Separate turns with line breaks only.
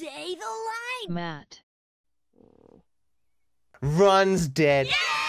Say the line.
Matt.
Run's dead.
Yeah!